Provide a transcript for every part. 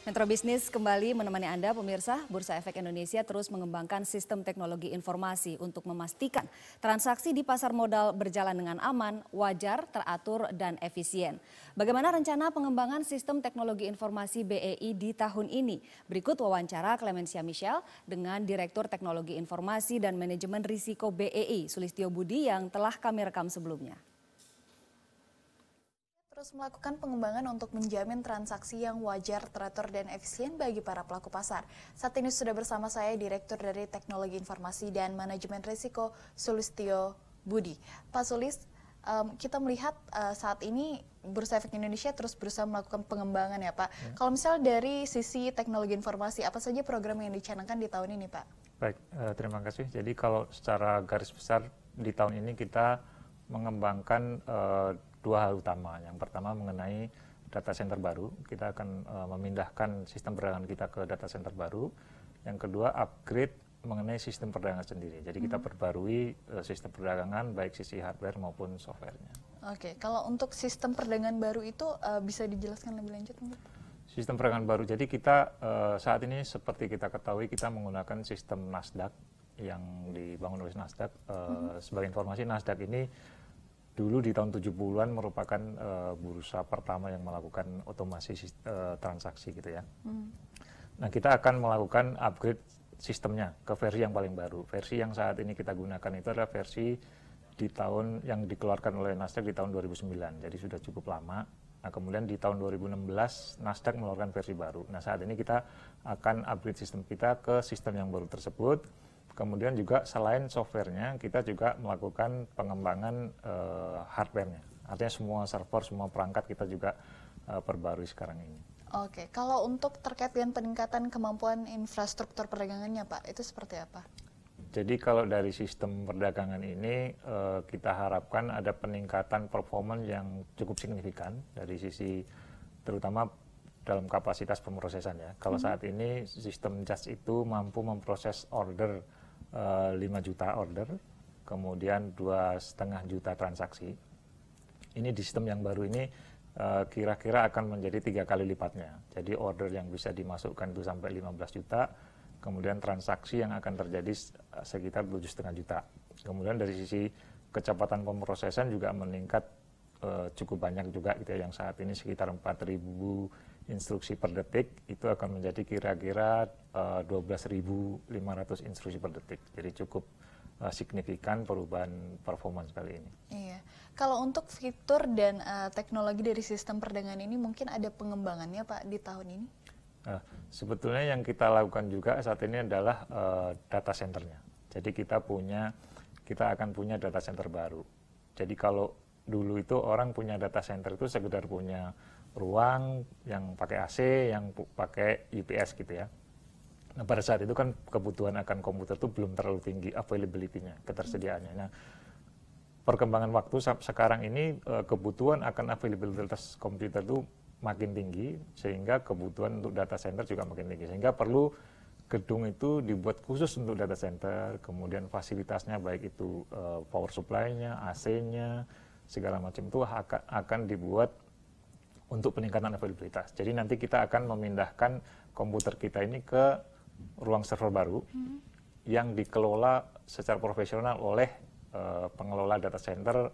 Metro Bisnis kembali menemani Anda pemirsa. Bursa Efek Indonesia terus mengembangkan sistem teknologi informasi untuk memastikan transaksi di pasar modal berjalan dengan aman, wajar, teratur, dan efisien. Bagaimana rencana pengembangan sistem teknologi informasi BEI di tahun ini? Berikut wawancara Clemencia Michelle dengan Direktur Teknologi Informasi dan Manajemen Risiko BEI, Sulistio Budi yang telah kami rekam sebelumnya terus melakukan pengembangan untuk menjamin transaksi yang wajar, teratur, dan efisien bagi para pelaku pasar. Saat ini sudah bersama saya Direktur dari Teknologi Informasi dan Manajemen Risiko, Sulistio Budi. Pak Sulis, um, kita melihat uh, saat ini Bursa Efek Indonesia terus berusaha melakukan pengembangan ya Pak. Ya. Kalau misalnya dari sisi teknologi informasi, apa saja program yang dicanangkan di tahun ini Pak? Baik, uh, terima kasih. Jadi kalau secara garis besar di tahun ini kita mengembangkan uh, dua hal utama. Yang pertama mengenai data center baru, kita akan uh, memindahkan sistem perdagangan kita ke data center baru. Yang kedua upgrade mengenai sistem perdagangan sendiri. Jadi kita hmm. perbarui uh, sistem perdagangan baik sisi hardware maupun softwarenya. Oke, kalau untuk sistem perdagangan baru itu uh, bisa dijelaskan lebih lanjut mungkin? Sistem perdagangan baru. Jadi kita uh, saat ini seperti kita ketahui kita menggunakan sistem Nasdaq yang dibangun oleh Nasdaq. Uh, hmm. Sebagai informasi Nasdaq ini dulu di tahun 70-an merupakan uh, bursa pertama yang melakukan otomasi uh, transaksi gitu ya. Hmm. Nah, kita akan melakukan upgrade sistemnya ke versi yang paling baru. Versi yang saat ini kita gunakan itu adalah versi di tahun yang dikeluarkan oleh Nasdaq di tahun 2009. Jadi sudah cukup lama. Nah, kemudian di tahun 2016 Nasdaq mengeluarkan versi baru. Nah, saat ini kita akan upgrade sistem kita ke sistem yang baru tersebut Kemudian juga selain softwarenya, kita juga melakukan pengembangan uh, hardwarenya. Artinya semua server, semua perangkat kita juga uh, perbarui sekarang ini. Oke, kalau untuk terkait dengan peningkatan kemampuan infrastruktur perdagangannya, Pak, itu seperti apa? Jadi kalau dari sistem perdagangan ini uh, kita harapkan ada peningkatan performa yang cukup signifikan dari sisi terutama dalam kapasitas pemrosesan ya. Kalau hmm. saat ini sistem JAS itu mampu memproses order 5 eh, juta order, kemudian dua setengah juta transaksi. Ini di sistem yang baru ini eh, kira-kira akan menjadi tiga kali lipatnya. Jadi order yang bisa dimasukkan itu sampai 15 juta, kemudian transaksi yang akan terjadi sekitar tujuh setengah juta. Kemudian dari sisi kecepatan pemrosesan juga meningkat uh, cukup banyak juga gitu ya, yang saat ini sekitar 4.000 instruksi per detik itu akan menjadi kira-kira uh, eh, 12.500 instruksi per detik. Jadi cukup uh, signifikan perubahan performance kali ini. Iya. Kalau untuk fitur dan uh, teknologi dari sistem perdagangan ini mungkin ada pengembangannya Pak di tahun ini? Uh, sebetulnya yang kita lakukan juga saat ini adalah uh, data centernya. Jadi kita punya kita akan punya data center baru. Jadi kalau dulu itu orang punya data center itu sekedar punya ruang yang pakai AC, yang pakai UPS gitu ya. Nah pada saat itu kan kebutuhan akan komputer itu belum terlalu tinggi availability-nya, ketersediaannya. Nah perkembangan waktu sekarang ini eh, kebutuhan akan availabilitas komputer itu makin tinggi sehingga kebutuhan untuk data center juga makin tinggi sehingga perlu gedung itu dibuat khusus untuk data center kemudian fasilitasnya baik itu uh, power supply-nya, AC-nya segala macam itu akan dibuat untuk peningkatan availabilitas. Jadi nanti kita akan memindahkan komputer kita ini ke ruang server baru hmm. yang dikelola secara profesional oleh uh, pengelola data center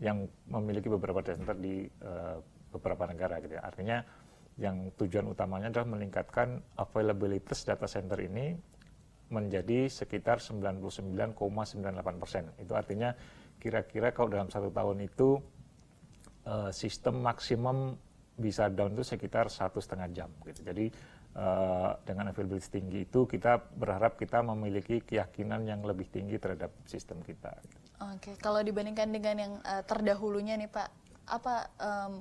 yang memiliki beberapa data center di uh, beberapa negara gitu ya. Artinya yang tujuan utamanya adalah meningkatkan availabilitas data center ini menjadi sekitar 99,98 persen. Itu artinya kira-kira kalau dalam satu tahun itu uh, sistem maksimum bisa down itu sekitar satu setengah jam gitu. Jadi uh, dengan availability tinggi itu kita berharap kita memiliki keyakinan yang lebih tinggi terhadap sistem kita. Gitu. Oke, kalau dibandingkan dengan yang uh, terdahulunya nih Pak, apa um,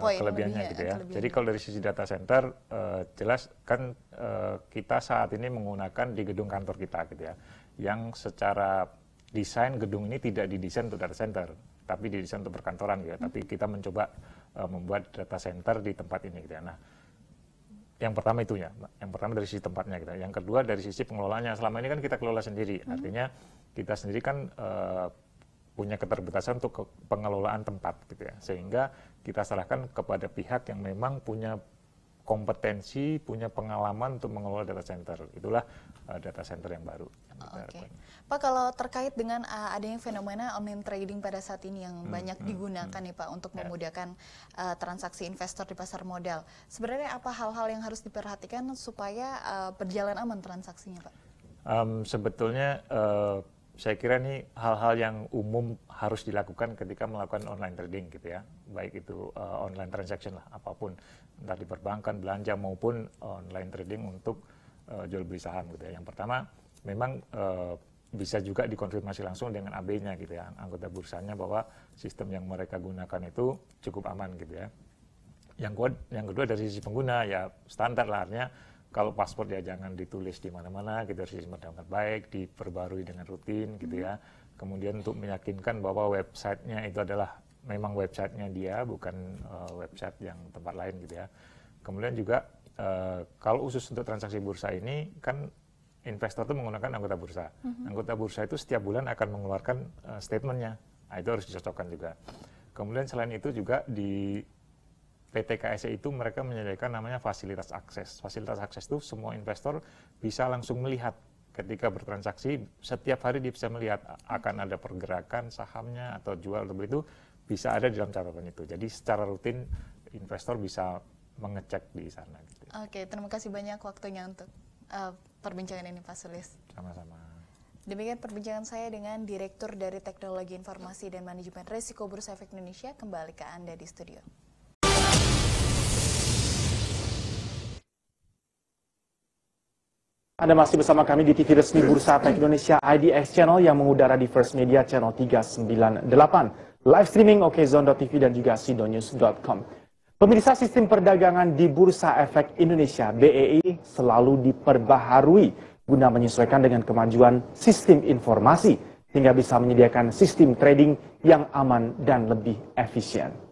poin kelebihannya gitu ya. Kelebihan. Jadi kalau dari sisi data center uh, jelas kan uh, kita saat ini menggunakan di gedung kantor kita gitu ya, yang secara desain gedung ini tidak didesain untuk data center, tapi didesain untuk perkantoran gitu ya. Hmm. Tapi kita mencoba uh, membuat data center di tempat ini gitu ya. Nah, yang pertama itu ya, yang pertama dari sisi tempatnya gitu. Yang kedua dari sisi pengelolaannya. Selama ini kan kita kelola sendiri, hmm. artinya kita sendiri kan uh, punya keterbatasan untuk ke pengelolaan tempat gitu ya, sehingga kita serahkan kepada pihak yang memang punya kompetensi, punya pengalaman untuk mengelola data center. Itulah uh, data center yang baru. Oke, okay. Pak kalau terkait dengan uh, adanya fenomena online trading pada saat ini yang hmm, banyak hmm, digunakan hmm. nih Pak untuk yeah. memudahkan uh, transaksi investor di pasar modal, sebenarnya apa hal-hal yang harus diperhatikan supaya uh, berjalan aman transaksinya Pak? Um, sebetulnya uh, saya kira ini hal-hal yang umum harus dilakukan ketika melakukan online trading gitu ya, baik itu uh, online transaction lah apa pun, entah di perbankan, belanja maupun online trading untuk uh, jual beli saham gitu ya. Yang pertama memang uh, bisa juga dikonfirmasi langsung dengan AB-nya gitu ya, anggota bursanya bahwa sistem yang mereka gunakan itu cukup aman gitu ya. Yang kedua, dari sisi pengguna ya standar lah artinya kalau paspor ya jangan ditulis di mana-mana gitu harus disimpan dengan baik, diperbarui dengan rutin gitu ya. Kemudian untuk meyakinkan bahwa websitenya itu adalah memang websitenya dia bukan uh, website yang tempat lain gitu ya. Kemudian juga uh, kalau khusus untuk transaksi bursa ini kan investor itu menggunakan anggota bursa. Mm-hmm. Anggota bursa itu setiap bulan akan mengeluarkan uh, statementnya. Nah, itu harus dicocokkan juga. Kemudian selain itu juga di PT KSE itu mereka menyediakan namanya fasilitas akses. Fasilitas akses itu semua investor bisa langsung melihat ketika bertransaksi setiap hari dia bisa melihat akan ada pergerakan sahamnya atau jual atau beli itu bisa ada di dalam catatan itu. Jadi secara rutin investor bisa mengecek di sana. Gitu. Oke, terima kasih banyak waktunya untuk uh, perbincangan ini Pak Sulis. Sama-sama. Demikian perbincangan saya dengan Direktur dari Teknologi Informasi dan Manajemen Resiko Bursa Efek Indonesia. Kembali ke Anda di studio. Anda masih bersama kami di TV resmi Bursa Efek Indonesia IDX Channel yang mengudara di First Media Channel 398, live streaming okezone.tv dan juga sidonews.com. Pemirsa sistem perdagangan di Bursa Efek Indonesia BEI selalu diperbaharui guna menyesuaikan dengan kemajuan sistem informasi hingga bisa menyediakan sistem trading yang aman dan lebih efisien.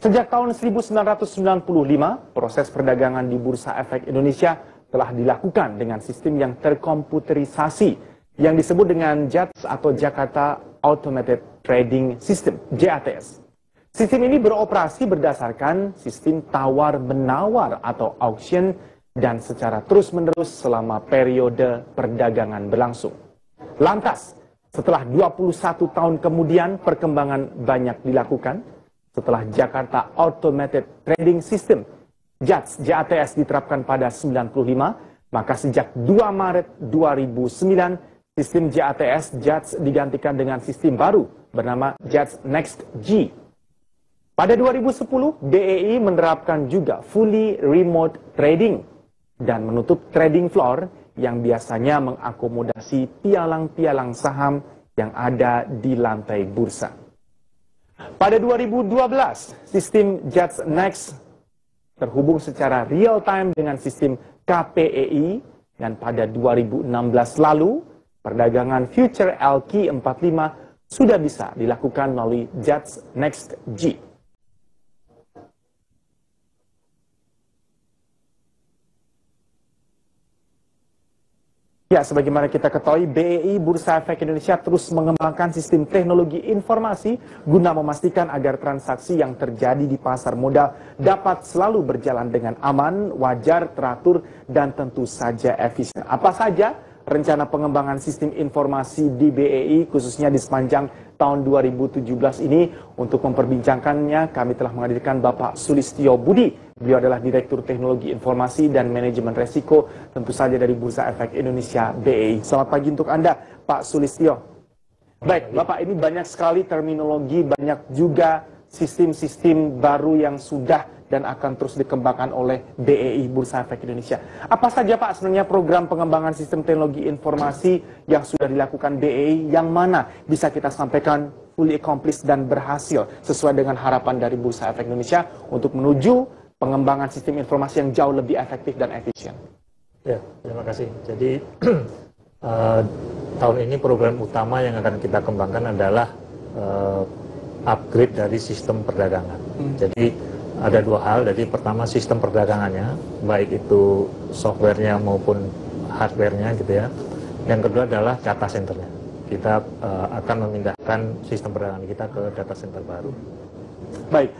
Sejak tahun 1995, proses perdagangan di Bursa Efek Indonesia telah dilakukan dengan sistem yang terkomputerisasi yang disebut dengan JATS atau Jakarta Automated Trading System, JATS. Sistem ini beroperasi berdasarkan sistem tawar-menawar atau auction dan secara terus-menerus selama periode perdagangan berlangsung. Lantas, setelah 21 tahun kemudian perkembangan banyak dilakukan, setelah Jakarta Automated Trading System JATS, JATS diterapkan pada 95, maka sejak 2 Maret 2009, sistem JATS JATS digantikan dengan sistem baru bernama JATS Next G pada 2010, BEI menerapkan juga fully remote trading dan menutup trading floor yang biasanya mengakomodasi pialang-pialang saham yang ada di lantai bursa. Pada 2012, sistem JATS Next terhubung secara real time dengan sistem KPEI dan pada 2016 lalu, perdagangan future LQ45 sudah bisa dilakukan melalui JATS Next G. Ya, sebagaimana kita ketahui, BEI Bursa Efek Indonesia terus mengembangkan sistem teknologi informasi guna memastikan agar transaksi yang terjadi di pasar modal dapat selalu berjalan dengan aman, wajar, teratur, dan tentu saja efisien. Apa saja rencana pengembangan sistem informasi di BEI khususnya di sepanjang tahun 2017 ini untuk memperbincangkannya kami telah menghadirkan Bapak Sulistio Budi Beliau adalah Direktur Teknologi Informasi dan Manajemen Resiko, tentu saja dari Bursa Efek Indonesia BEI. Selamat pagi untuk Anda, Pak Sulistio. Baik, Bapak ini banyak sekali terminologi, banyak juga sistem-sistem baru yang sudah dan akan terus dikembangkan oleh BEI Bursa Efek Indonesia. Apa saja Pak sebenarnya program pengembangan sistem teknologi informasi yang sudah dilakukan BEI yang mana bisa kita sampaikan fully accomplished dan berhasil sesuai dengan harapan dari Bursa Efek Indonesia untuk menuju pengembangan sistem informasi yang jauh lebih efektif dan efisien. Ya, terima kasih. Jadi uh, tahun ini program utama yang akan kita kembangkan adalah uh, upgrade dari sistem perdagangan. Hmm. Jadi ada dua hal. Jadi pertama sistem perdagangannya, baik itu softwarenya maupun hardwarenya gitu ya. Yang kedua adalah data centernya. Kita uh, akan memindahkan sistem perdagangan kita ke data center baru. Baik,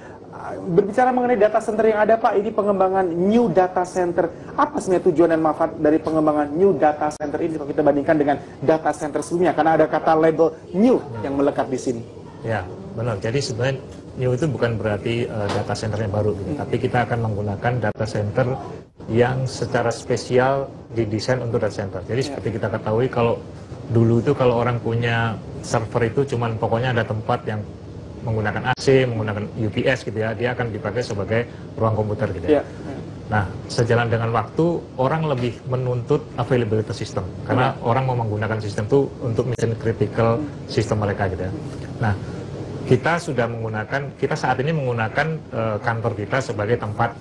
berbicara mengenai data center yang ada Pak, ini pengembangan new data center. Apa sebenarnya tujuan dan manfaat dari pengembangan new data center ini kalau kita bandingkan dengan data center sebelumnya? Karena ada kata label new yang melekat di sini. Ya, benar. Jadi sebenarnya new itu bukan berarti uh, data center yang baru, gitu. tapi kita akan menggunakan data center yang secara spesial didesain untuk data center. Jadi seperti kita ketahui kalau dulu itu kalau orang punya server itu cuman pokoknya ada tempat yang menggunakan AC, menggunakan UPS gitu ya, dia akan dipakai sebagai ruang komputer gitu ya. ya. Nah, sejalan dengan waktu, orang lebih menuntut availability system. Karena ya. orang mau menggunakan sistem itu untuk mission critical sistem mereka gitu ya. Nah, kita sudah menggunakan, kita saat ini menggunakan uh, kantor kita sebagai tempat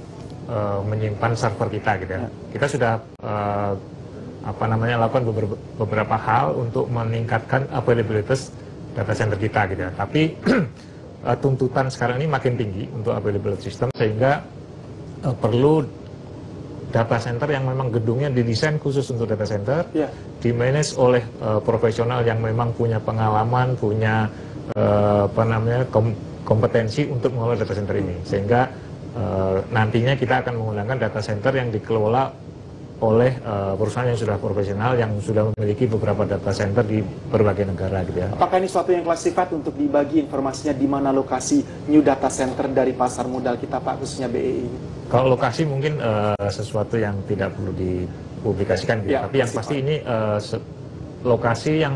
uh, menyimpan server kita gitu ya. ya. Kita sudah uh, apa namanya lakukan beberapa, beberapa hal untuk meningkatkan availability data center kita gitu ya. Tapi uh, tuntutan sekarang ini makin tinggi untuk availability system sehingga uh, perlu data center yang memang gedungnya didesain khusus untuk data center, yeah. dimanage oleh uh, profesional yang memang punya pengalaman, punya uh, apa namanya kom kompetensi untuk mengelola data center ini, sehingga uh, nantinya kita akan menggunakan data center yang dikelola oleh uh, perusahaan yang sudah profesional yang sudah memiliki beberapa data center di berbagai negara gitu ya. Apakah ini suatu yang klasifat untuk dibagi informasinya di mana lokasi new data center dari pasar modal kita Pak khususnya BEI? Kalau lokasi mungkin uh, sesuatu yang tidak perlu dipublikasikan gitu. Ya, Tapi yang pasti ini uh, lokasi yang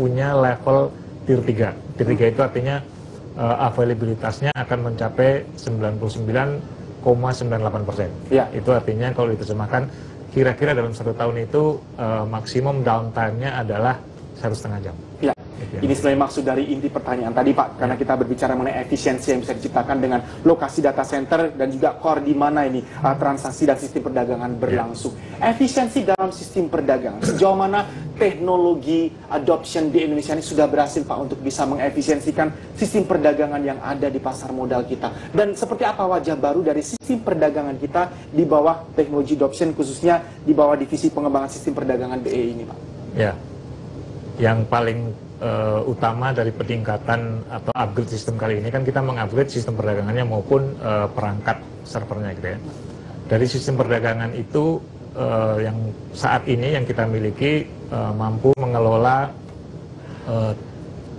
punya level tier 3. Tier 3 itu artinya uh, availabilitasnya akan mencapai 99,98 persen. Ya. Itu artinya kalau diterjemahkan kira-kira dalam satu tahun itu uh, maksimum downtime-nya adalah satu setengah jam. Ya. Ini sebenarnya maksud dari inti pertanyaan tadi Pak, karena kita berbicara mengenai efisiensi yang bisa diciptakan dengan lokasi data center dan juga core di mana ini uh, transaksi dan sistem perdagangan berlangsung. Ya. Efisiensi dalam sistem perdagangan, sejauh mana teknologi adoption di Indonesia ini sudah berhasil Pak untuk bisa mengefisiensikan sistem perdagangan yang ada di pasar modal kita. Dan seperti apa wajah baru dari sistem perdagangan kita di bawah teknologi adoption khususnya di bawah divisi pengembangan sistem perdagangan BE ini Pak? Ya, yang paling uh, utama dari peningkatan atau upgrade sistem kali ini kan kita mengupgrade sistem perdagangannya maupun uh, perangkat servernya gitu ya. Dari sistem perdagangan itu uh, yang saat ini yang kita miliki uh, mampu mengelola uh,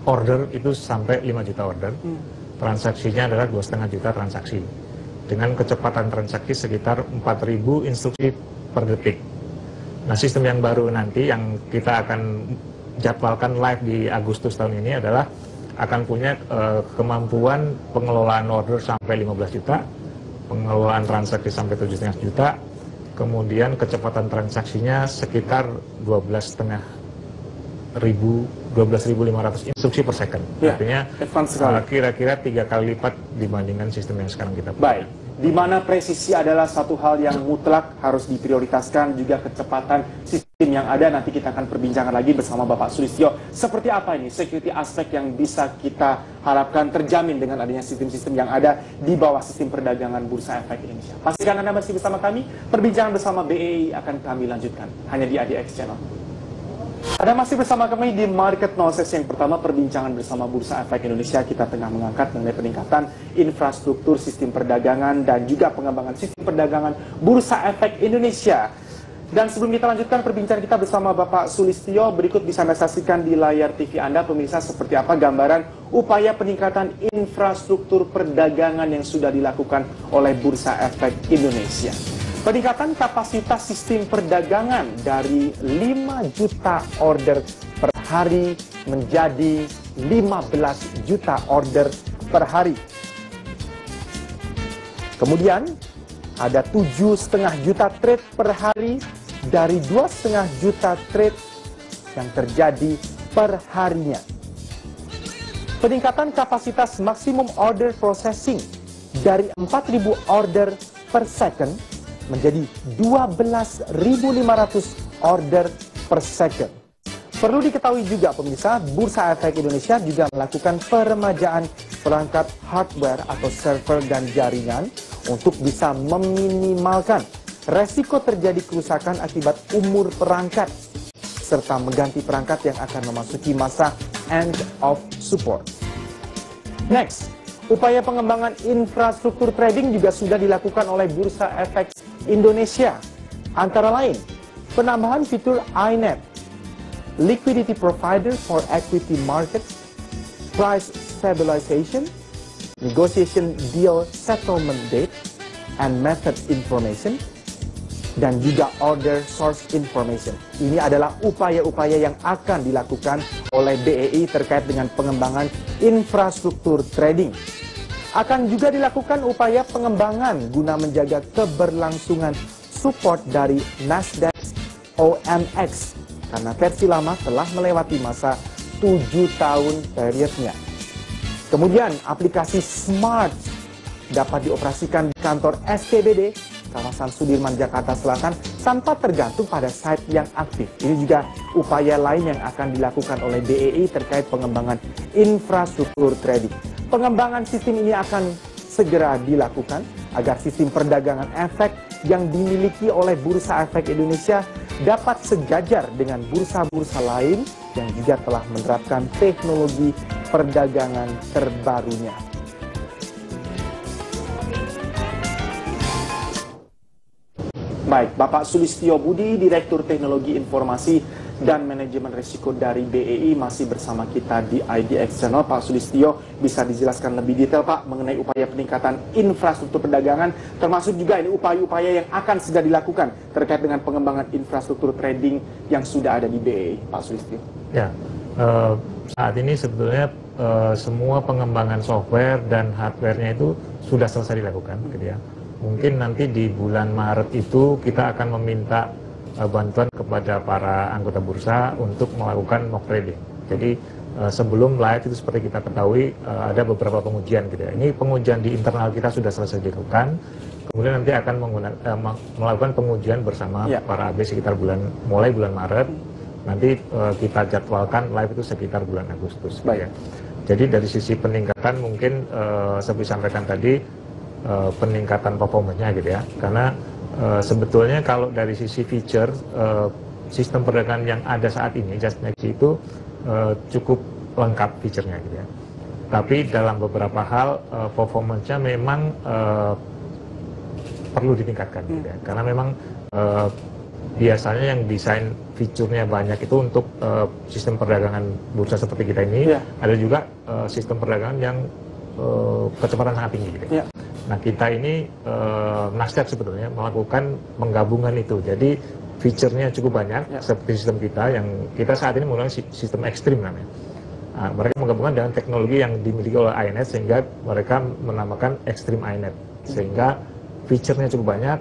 order itu sampai 5 juta order. Hmm. Transaksinya adalah dua setengah juta transaksi dengan kecepatan transaksi sekitar 4.000 instruksi per detik. Nah, sistem yang baru nanti yang kita akan jadwalkan live di Agustus tahun ini adalah akan punya uh, kemampuan pengelolaan order sampai 15 juta, pengelolaan transaksi sampai 7,5 juta, kemudian kecepatan transaksinya sekitar 12,5 ribu 12.500 instruksi per second. Ya, Artinya uh, kira-kira tiga kali lipat dibandingkan sistem yang sekarang kita punya. Baik di mana presisi adalah satu hal yang mutlak harus diprioritaskan juga kecepatan sistem yang ada nanti kita akan perbincangkan lagi bersama Bapak Sulistyo. Seperti apa ini security aspek yang bisa kita harapkan terjamin dengan adanya sistem-sistem yang ada di bawah sistem perdagangan Bursa Efek Indonesia? Pastikan Anda masih bersama kami. Perbincangan bersama BEI akan kami lanjutkan. Hanya di ADX Channel. Ada masih bersama kami di Market No Sesi yang pertama perbincangan bersama Bursa Efek Indonesia. Kita tengah mengangkat mengenai peningkatan infrastruktur sistem perdagangan dan juga pengembangan sistem perdagangan Bursa Efek Indonesia. Dan sebelum kita lanjutkan perbincangan kita bersama Bapak Sulistio, berikut bisa Anda saksikan di layar TV Anda pemirsa seperti apa gambaran upaya peningkatan infrastruktur perdagangan yang sudah dilakukan oleh Bursa Efek Indonesia. Peningkatan kapasitas sistem perdagangan dari 5 juta order per hari menjadi 15 juta order per hari. Kemudian ada 7,5 juta trade per hari dari 2,5 juta trade yang terjadi per harinya. Peningkatan kapasitas maksimum order processing dari 4.000 order per second menjadi 12.500 order per second. Perlu diketahui juga pemirsa, Bursa Efek Indonesia juga melakukan peremajaan perangkat hardware atau server dan jaringan untuk bisa meminimalkan resiko terjadi kerusakan akibat umur perangkat serta mengganti perangkat yang akan memasuki masa end of support. Next, Upaya pengembangan infrastruktur trading juga sudah dilakukan oleh Bursa Efek Indonesia. Antara lain, penambahan fitur INET, liquidity provider for equity markets, price stabilization, negotiation deal settlement date, and method information, dan juga order source information. Ini adalah upaya-upaya yang akan dilakukan oleh BEI terkait dengan pengembangan infrastruktur trading. Akan juga dilakukan upaya pengembangan guna menjaga keberlangsungan support dari Nasdaq OMX karena versi lama telah melewati masa 7 tahun periodnya. Kemudian aplikasi Smart dapat dioperasikan di kantor SPBD kawasan Sudirman Jakarta Selatan tanpa tergantung pada site yang aktif. Ini juga upaya lain yang akan dilakukan oleh BEI terkait pengembangan infrastruktur trading. Pengembangan sistem ini akan segera dilakukan agar sistem perdagangan efek yang dimiliki oleh Bursa Efek Indonesia dapat sejajar dengan bursa-bursa lain yang juga telah menerapkan teknologi perdagangan terbarunya. Baik, Bapak Sulistio Budi, Direktur Teknologi Informasi dan Manajemen Risiko dari BEI masih bersama kita di IDX Channel. Pak Sulistio, bisa dijelaskan lebih detail Pak mengenai upaya peningkatan infrastruktur perdagangan, termasuk juga ini upaya-upaya yang akan segera dilakukan terkait dengan pengembangan infrastruktur trading yang sudah ada di BEI, Pak Sulistio. Ya, uh, saat ini sebetulnya uh, semua pengembangan software dan hardware-nya itu sudah selesai dilakukan, gitu ya mungkin nanti di bulan Maret itu kita akan meminta uh, bantuan kepada para anggota bursa untuk melakukan mock trading. Jadi uh, sebelum live itu seperti kita ketahui uh, ada beberapa pengujian gitu ya. Ini pengujian di internal kita sudah selesai dilakukan. Kemudian nanti akan uh, melakukan pengujian bersama ya. para AB sekitar bulan mulai bulan Maret. Nanti uh, kita jadwalkan live itu sekitar bulan Agustus. Gitu ya. Jadi dari sisi peningkatan mungkin uh, seperti sampaikan tadi uh, peningkatan performanya gitu ya karena uh, sebetulnya kalau dari sisi feature uh, sistem perdagangan yang ada saat ini Just Next itu uh, cukup lengkap fiturnya gitu ya tapi dalam beberapa hal uh, performanya memang uh, perlu ditingkatkan gitu ya karena memang uh, biasanya yang desain fiturnya banyak itu untuk uh, sistem perdagangan bursa seperti kita ini yeah. ada juga uh, sistem perdagangan yang uh, kecepatan sangat tinggi gitu. Yeah. Nah kita ini uh, Nasdaq sebetulnya melakukan penggabungan itu. Jadi fiturnya cukup banyak ya. seperti sistem kita yang kita saat ini menggunakan sistem ekstrim namanya. Nah, mereka menggabungkan dengan teknologi yang dimiliki oleh INET sehingga mereka menamakan Extreme INET sehingga fiturnya cukup banyak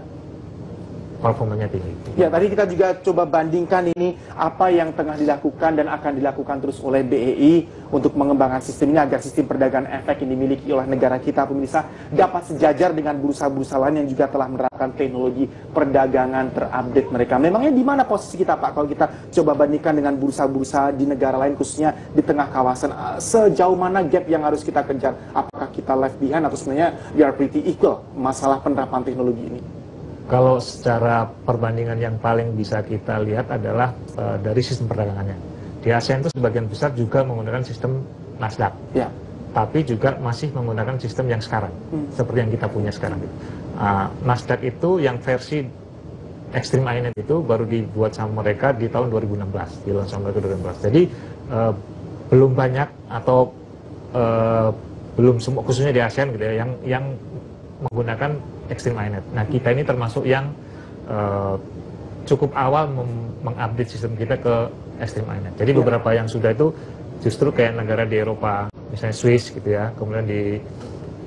performanya tinggi. Ya, tadi kita juga coba bandingkan ini apa yang tengah dilakukan dan akan dilakukan terus oleh BEI untuk mengembangkan sistem ini agar sistem perdagangan efek yang dimiliki oleh negara kita pemirsa dapat sejajar dengan bursa-bursa lain yang juga telah menerapkan teknologi perdagangan terupdate mereka. Memangnya di mana posisi kita Pak kalau kita coba bandingkan dengan bursa-bursa di negara lain khususnya di tengah kawasan ah, sejauh mana gap yang harus kita kejar? Apakah kita left behind atau sebenarnya we are pretty equal masalah penerapan teknologi ini? Kalau secara perbandingan yang paling bisa kita lihat adalah uh, dari sistem perdagangannya. Di ASEAN itu sebagian besar juga menggunakan sistem Nasdaq. Ya. Tapi juga masih menggunakan sistem yang sekarang, hmm. seperti yang kita punya sekarang. Uh, Nasdaq itu yang versi Extreme INET itu baru dibuat sama mereka di tahun 2016, di tahun sama mereka 2016. Jadi uh, belum banyak atau uh, belum semua khususnya di ASEAN gitu ya yang yang menggunakan Extreme INET. Nah kita ini termasuk yang uh, cukup awal mengupdate sistem kita ke Extreme INET. Jadi ya. beberapa yang sudah itu justru kayak negara di Eropa, misalnya Swiss gitu ya, kemudian di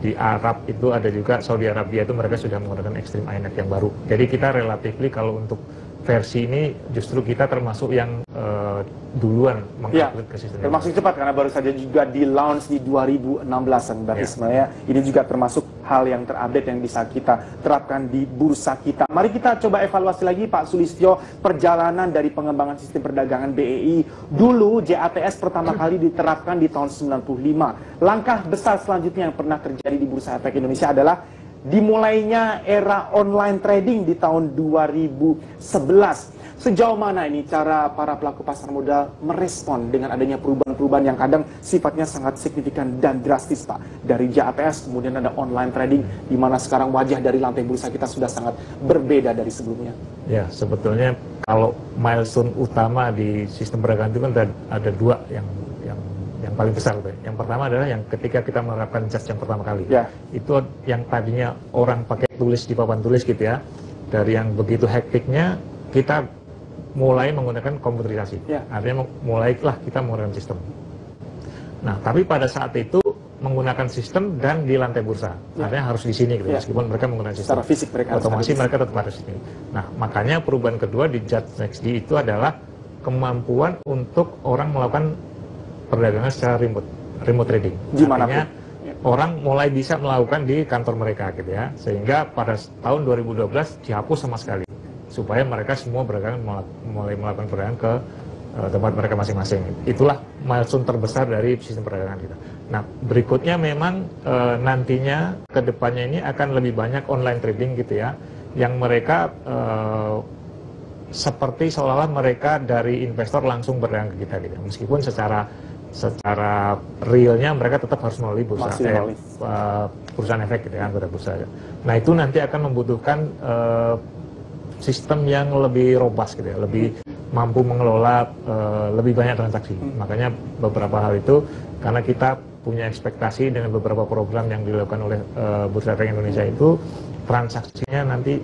di Arab itu ada juga Saudi Arabia itu mereka sudah menggunakan Extreme INET yang baru. Jadi kita relatif kalau untuk versi ini justru kita termasuk yang uh, duluan mengupload ya, ke sistem. Termasuk cepat karena baru saja juga di launch di 2016an berarti ya. sebenarnya ini juga termasuk hal yang terupdate yang bisa kita terapkan di bursa kita. Mari kita coba evaluasi lagi Pak Sulistyo perjalanan dari pengembangan sistem perdagangan BEI. Dulu JATS pertama kali diterapkan di tahun 95. Langkah besar selanjutnya yang pernah terjadi di Bursa Efek Indonesia adalah dimulainya era online trading di tahun 2011. Sejauh mana ini cara para pelaku pasar modal merespon dengan adanya perubahan-perubahan yang kadang sifatnya sangat signifikan dan drastis Pak. Dari JATS kemudian ada online trading di mana sekarang wajah dari lantai bursa kita sudah sangat berbeda dari sebelumnya. Ya, sebetulnya kalau milestone utama di sistem perdagangan itu kan ada, ada dua yang yang yang paling besar tuh. Yang pertama adalah yang ketika kita menerapkan jas yang pertama kali. Ya. Itu yang tadinya orang pakai tulis di papan tulis gitu ya. Dari yang begitu hektiknya kita mulai menggunakan komputerisasi. Ya. Artinya mulailah kita menggunakan sistem. Nah, tapi pada saat itu menggunakan sistem dan di lantai bursa. Ya. Artinya harus di sini gitu, Ya. meskipun mereka menggunakan sistem. Secara fisik mereka Otomasi di sini. mereka tetap harus di sini. Nah, makanya perubahan kedua di JAT NextD itu adalah kemampuan untuk orang melakukan perdagangan secara remote, remote trading. Artinya Ya. orang mulai bisa melakukan di kantor mereka gitu ya. Sehingga pada tahun 2012 dihapus sama sekali supaya mereka semua berdagang mulai melakukan perdagangan ke eh, tempat mereka masing-masing. Itulah milestone terbesar dari sistem perdagangan kita. Nah, berikutnya memang eh, nantinya ke depannya ini akan lebih banyak online trading gitu ya, yang mereka eh, seperti seolah-olah mereka dari investor langsung berdagang ke kita gitu. Meskipun secara secara realnya mereka tetap harus melalui bursa eh, eh, perusahaan efek gitu ya, anggota bursa. Nah itu nanti akan membutuhkan eh, sistem yang lebih robust gitu ya, lebih mampu mengelola eh, lebih banyak transaksi. Makanya beberapa hal itu karena kita punya ekspektasi dengan beberapa program yang dilakukan oleh eh, Bursa Efek Indonesia itu transaksinya nanti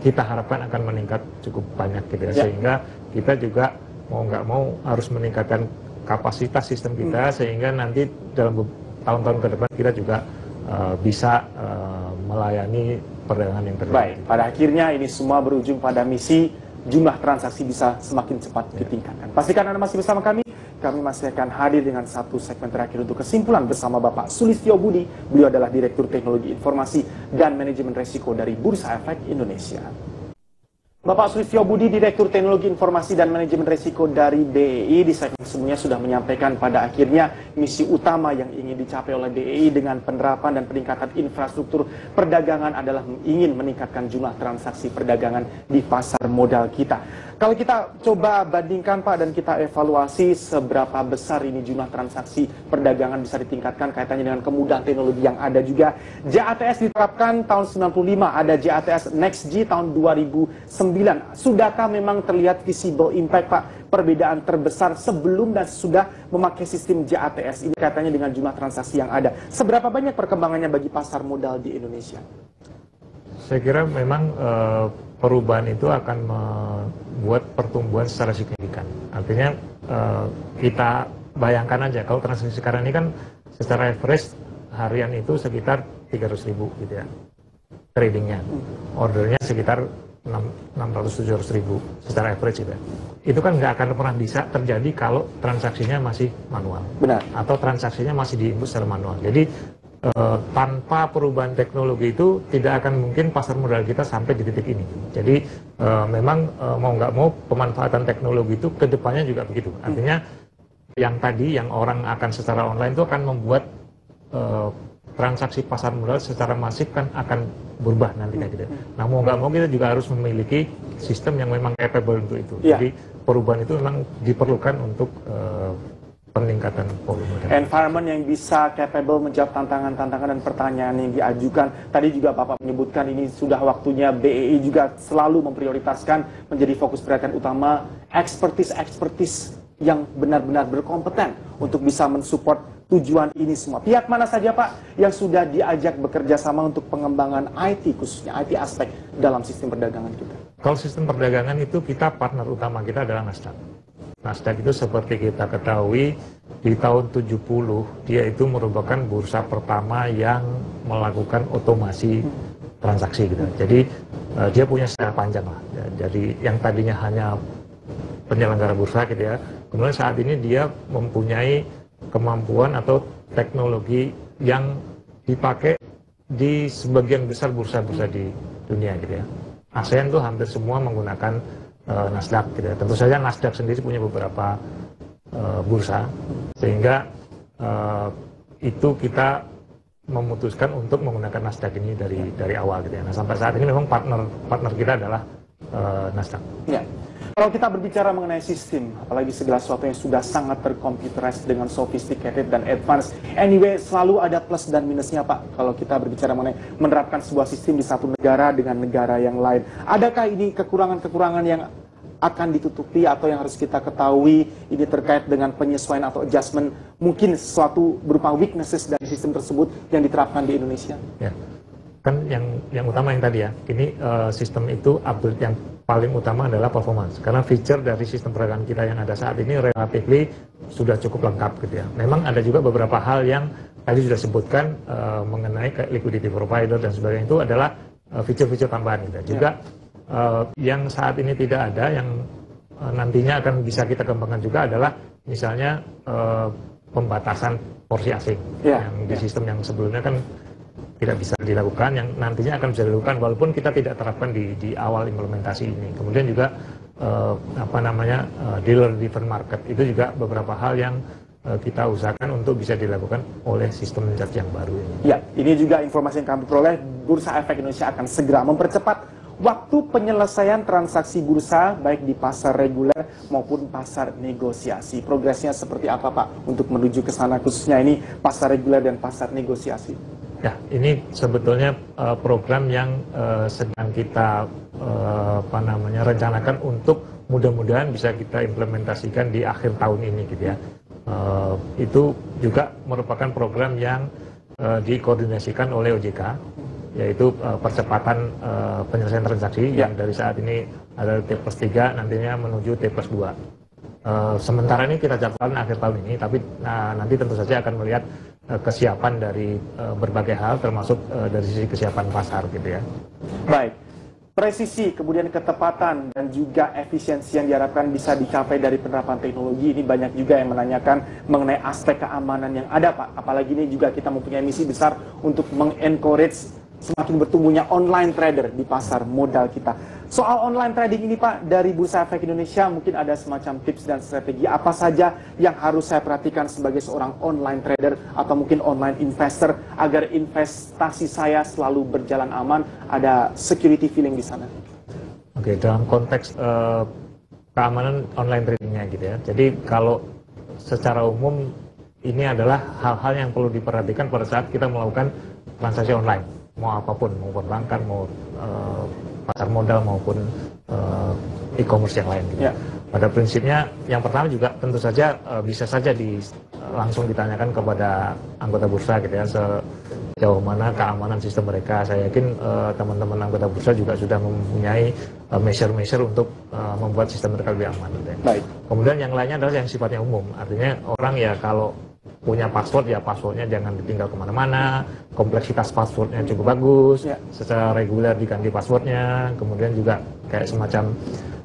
kita harapkan akan meningkat cukup banyak gitu ya, Ya. sehingga kita juga mau nggak mau harus meningkatkan kapasitas sistem kita sehingga nanti dalam tahun-tahun ke depan kita juga eh, bisa eh, melayani perdagangan yang terbaik. Baik, pada akhirnya ini semua berujung pada misi jumlah transaksi bisa semakin cepat ditingkatkan. Pastikan Anda masih bersama kami. Kami masih akan hadir dengan satu segmen terakhir untuk kesimpulan bersama Bapak Sulistyo Budi. Beliau adalah Direktur Teknologi Informasi dan Manajemen Resiko dari Bursa Efek Indonesia. Bapak Sulistyo Budi, Direktur Teknologi Informasi dan Manajemen Resiko dari BEI di segmen sebelumnya sudah menyampaikan pada akhirnya misi utama yang ingin dicapai oleh BEI dengan penerapan dan peningkatan infrastruktur perdagangan adalah ingin meningkatkan jumlah transaksi perdagangan di pasar modal kita. Kalau kita coba bandingkan Pak dan kita evaluasi seberapa besar ini jumlah transaksi perdagangan bisa ditingkatkan kaitannya dengan kemudahan teknologi yang ada juga. JATS diterapkan tahun 95, ada JATS Next G tahun 2009. Sudahkah memang terlihat visible impact Pak perbedaan terbesar sebelum dan sudah memakai sistem JATS ini kaitannya dengan jumlah transaksi yang ada. Seberapa banyak perkembangannya bagi pasar modal di Indonesia? Saya kira memang eh, perubahan itu akan membuat pertumbuhan secara signifikan. Artinya eh, kita bayangkan aja kalau transaksi sekarang ini kan secara average harian itu sekitar 300 ribu gitu ya tradingnya. Ordernya sekitar 600-700 ribu secara average gitu ya. Itu kan nggak akan pernah bisa terjadi kalau transaksinya masih manual Benar. atau transaksinya masih diinput secara manual. Jadi eh, tanpa perubahan teknologi itu tidak akan mungkin pasar modal kita sampai di titik ini. Jadi eh, memang eh, mau nggak mau pemanfaatan teknologi itu ke depannya juga begitu. Artinya yang tadi yang orang akan secara online itu akan membuat eh, transaksi pasar modal secara masif kan akan berubah nanti kayak gitu. Nah mau nggak mau kita juga harus memiliki sistem yang memang capable untuk itu. Iya. Jadi perubahan itu memang diperlukan untuk eh, peningkatan volume. dan- environment yang bisa capable menjawab tantangan-tantangan dan pertanyaan yang diajukan. Tadi juga Bapak menyebutkan ini sudah waktunya BEI juga selalu memprioritaskan menjadi fokus perhatian utama expertise-expertise yang benar-benar berkompeten untuk bisa mensupport tujuan ini semua. Pihak mana saja Pak yang sudah diajak bekerja sama untuk pengembangan IT khususnya IT aspek dalam sistem perdagangan kita? Kalau sistem perdagangan itu kita partner utama kita adalah Nasdaq. Nasdaq itu seperti kita ketahui di tahun 70 dia itu merupakan bursa pertama yang melakukan otomasi transaksi gitu. Jadi eh, dia punya sejarah panjang lah. Ya, Jadi yang tadinya hanya penyelenggara bursa gitu ya. Kemudian saat ini dia mempunyai kemampuan atau teknologi yang dipakai di sebagian besar bursa-bursa di dunia gitu ya. ASEAN tuh hampir semua menggunakan eh, Nasdaq gitu ya. Tentu saja Nasdaq sendiri punya beberapa eh, bursa sehingga eh, itu kita memutuskan untuk menggunakan Nasdaq ini dari dari awal gitu ya. Nah sampai saat ini memang partner partner kita adalah uh, Nasdaq. Ya. Kalau kita berbicara mengenai sistem, apalagi segala sesuatu yang sudah sangat terkomputerized dengan sophisticated dan advance, anyway selalu ada plus dan minusnya Pak. Kalau kita berbicara mengenai menerapkan sebuah sistem di satu negara dengan negara yang lain, adakah ini kekurangan-kekurangan yang akan ditutupi atau yang harus kita ketahui ini terkait dengan penyesuaian atau adjustment mungkin sesuatu berupa weaknesses dari sistem tersebut yang diterapkan di Indonesia? Ya, kan yang yang utama yang tadi ya, ini uh, sistem itu update yang paling utama adalah performance. Karena feature dari sistem perdagangan kita yang ada saat ini relatif sudah cukup lengkap gitu ya. Memang ada juga beberapa hal yang tadi sudah sebutkan uh, mengenai liquidity provider dan sebagainya itu adalah eh, feature-feature uh, tambahan gitu. Ya. Juga uh, yang saat ini tidak ada yang uh, nantinya akan bisa kita kembangkan juga adalah misalnya uh, pembatasan porsi asing yeah. yang di yeah. sistem yang sebelumnya kan tidak bisa dilakukan yang nantinya akan bisa dilakukan walaupun kita tidak terapkan di, di awal implementasi ini. Kemudian juga uh, apa namanya uh, dealer driven market itu juga beberapa hal yang uh, kita usahakan untuk bisa dilakukan oleh sistem charge yang baru ini. Ya, ini juga informasi yang kami peroleh Bursa Efek Indonesia akan segera mempercepat waktu penyelesaian transaksi bursa baik di pasar reguler maupun pasar negosiasi. Progresnya seperti apa Pak untuk menuju ke sana khususnya ini pasar reguler dan pasar negosiasi? Ya, ini sebetulnya uh, program yang uh, sedang kita uh, apa namanya rencanakan untuk mudah-mudahan bisa kita implementasikan di akhir tahun ini gitu ya. Uh, itu juga merupakan program yang uh, dikoordinasikan oleh OJK yaitu uh, percepatan uh, penyelesaian transaksi ya. yang dari saat ini ada T plus 3 nantinya menuju T plus 2. Uh, sementara ini kita jadwalkan akhir tahun ini, tapi nah, nanti tentu saja akan melihat kesiapan dari uh, berbagai hal, termasuk uh, dari sisi kesiapan pasar gitu ya. Baik, presisi, kemudian ketepatan dan juga efisiensi yang diharapkan bisa dicapai dari penerapan teknologi ini banyak juga yang menanyakan mengenai aspek keamanan yang ada Pak. Apalagi ini juga kita mempunyai misi besar untuk mengencourage semakin bertumbuhnya online trader di pasar modal kita. Soal online trading ini Pak, dari Bursa Efek Indonesia mungkin ada semacam tips dan strategi apa saja yang harus saya perhatikan sebagai seorang online trader atau mungkin online investor agar investasi saya selalu berjalan aman, ada security feeling di sana. Oke, dalam konteks uh, keamanan online tradingnya gitu ya. Jadi kalau secara umum ini adalah hal-hal yang perlu diperhatikan pada saat kita melakukan transaksi online mau apa pun mau perbankan mau uh, pasar modal maupun uh, e-commerce yang lain gitu. Ya. Pada prinsipnya yang pertama juga tentu saja uh, bisa saja di langsung ditanyakan kepada anggota bursa gitu ya sejauh mana keamanan sistem mereka. Saya yakin teman-teman uh, anggota bursa juga sudah mempunyai measure-measure uh, untuk uh, membuat sistem mereka lebih aman. Gitu ya. Baik. Kemudian yang lainnya adalah yang sifatnya umum. Artinya orang ya kalau punya password ya passwordnya jangan ditinggal ke mana-mana. Kompleksitas passwordnya cukup bagus. Ya. secara reguler diganti passwordnya. Kemudian juga kayak semacam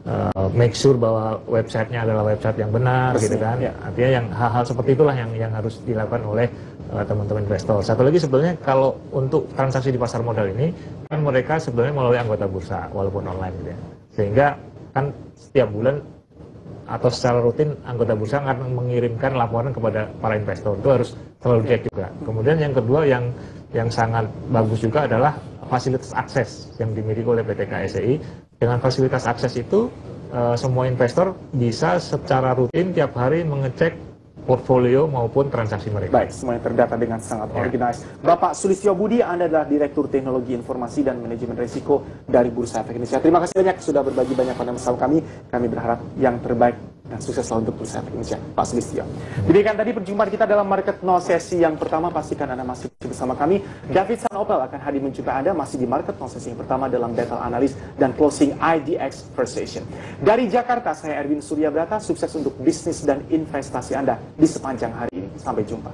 uh, make sure bahwa websitenya adalah website yang benar Pasti, gitu kan. ya. artinya yang hal-hal seperti itulah yang yang harus dilakukan oleh uh, teman-teman investor. Satu lagi sebenarnya kalau untuk transaksi di pasar modal ini kan mereka sebenarnya melalui anggota bursa walaupun online gitu ya. Sehingga kan setiap bulan atau secara rutin anggota bursa akan mengirimkan laporan kepada para investor itu harus selalu dicek juga. Kemudian yang kedua yang yang sangat bagus juga adalah fasilitas akses yang dimiliki oleh PT KSI. Dengan fasilitas akses itu eh, semua investor bisa secara rutin tiap hari mengecek portfolio maupun transaksi mereka. Baik, semuanya terdata dengan sangat ya. organized. Bapak Sulistyo Budi, Anda adalah Direktur Teknologi Informasi dan Manajemen Risiko dari Bursa Efek Indonesia. Terima kasih banyak sudah berbagi banyak pada bersama kami. Kami berharap yang terbaik dan sukses selalu untuk Efek Indonesia. Pak Sulistyo. Demikian tadi perjumpaan kita dalam Market No sesi yang pertama. Pastikan Anda masih bersama kami. David Sanopel akan hadir menjumpai Anda masih di Market No sesi yang pertama dalam Battle Analysis dan Closing IDX First Session. Dari Jakarta, saya Erwin Surya Brata. Sukses untuk bisnis dan investasi Anda di sepanjang hari ini. Sampai jumpa.